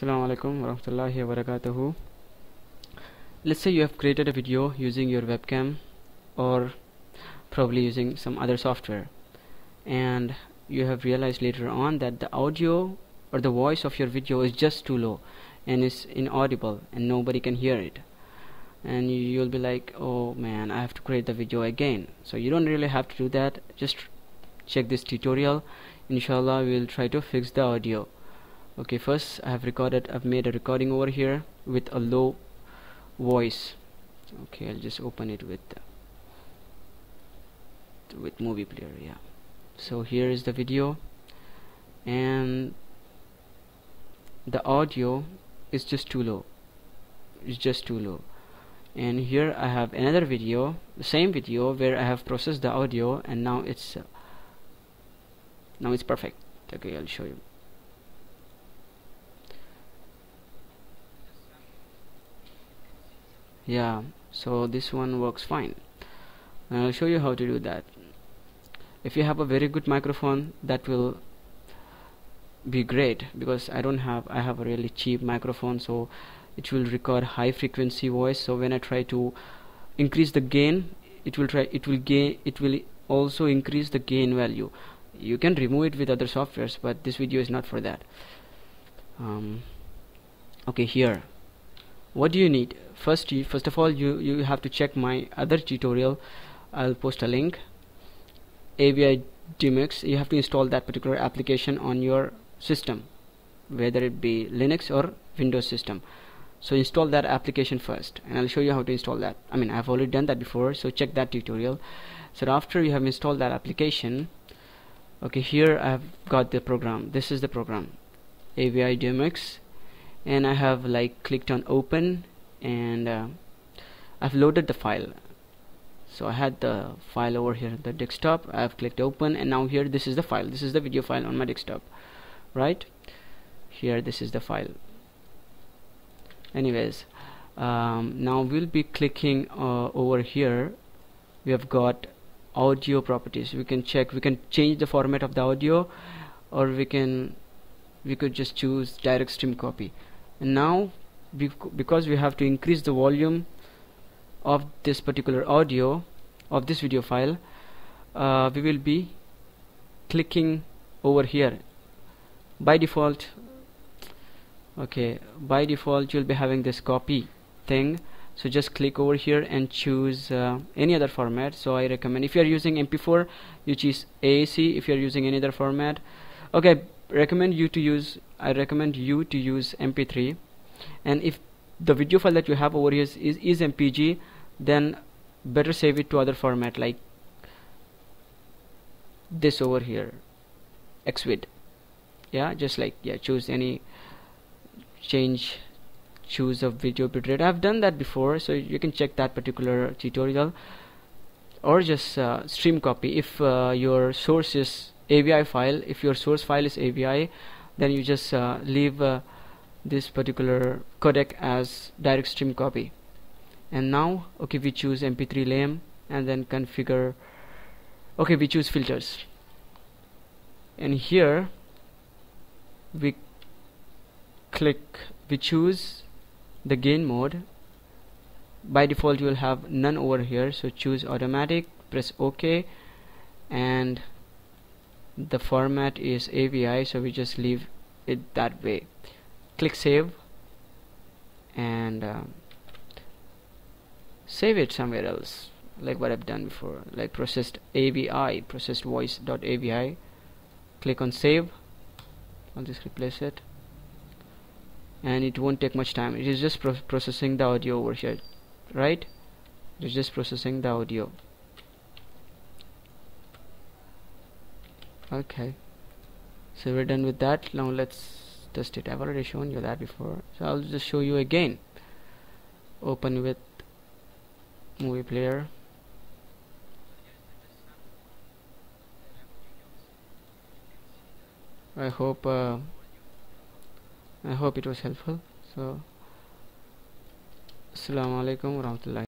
Assalamu alaikum warahmatullahi wabarakatuh. Let's say you have created a video using your webcam or probably using some other software and you have realized later on that the audio or the voice of your video is just too low and is inaudible and nobody can hear it. And you'll be like oh man I have to create the video again. So you don't really have to do that. Just check this tutorial. Inshallah we'll try to fix the audio okay first I have recorded I've made a recording over here with a low voice. Okay I'll just open it with with movie player yeah. So here is the video and the audio is just too low. It's just too low. And here I have another video the same video where I have processed the audio and now it's uh, now it's perfect. Okay I'll show you yeah so this one works fine. And I'll show you how to do that. If you have a very good microphone that will be great because I don't have I have a really cheap microphone so it will record high frequency voice. So when I try to increase the gain it will try it will gain it will also increase the gain value. You can remove it with other softwares but this video is not for that. Um, okay here what do you need? First you, first of all you you have to check my other tutorial. I'll post a link. AVI Demux you have to install that particular application on your system whether it be Linux or Windows system. So install that application first and I'll show you how to install that. I mean I've already done that before so check that tutorial. So after you have installed that application okay here I've got the program. This is the program. AVIDEMUX and I have like clicked on open and uh, I've loaded the file. So I had the file over here the desktop. I've clicked open and now here this is the file. This is the video file on my desktop. Right? Here this is the file. Anyways um, now we'll be clicking uh, over here. We have got audio properties. We can check we can change the format of the audio or we can we could just choose direct stream copy and now because we have to increase the volume of this particular audio of this video file uh, we will be clicking over here. By default okay by default you'll be having this copy thing. So just click over here and choose uh, any other format. So I recommend if you are using mp4 you choose AAC if you are using any other format okay recommend you to use I recommend you to use mp3 and if the video file that you have over here is, is, is mpg then better save it to other format like this over here xvid. Yeah just like yeah choose any change choose a video bitrate. I've done that before so you can check that particular tutorial. Or just uh, stream copy. If uh, your source is AVI file. If your source file is AVI then you just uh, leave uh, this particular codec as direct stream copy. And now okay we choose mp3 lame and then configure okay we choose filters. And here we click we choose the gain mode. By default you will have none over here. So choose automatic press ok and the format is AVI so we just leave it that way. Click save and um, save it somewhere else like what I've done before like processed AVI processed voice.avi click on save. I'll just replace it. And it won't take much time. It is just pro processing the audio over here right? It is just processing the audio okay. So we're done with that. Now let's test it. I've already shown you that before. So I'll just show you again. Open with movie player. I hope uh, I hope it was helpful. So assalamu alaikum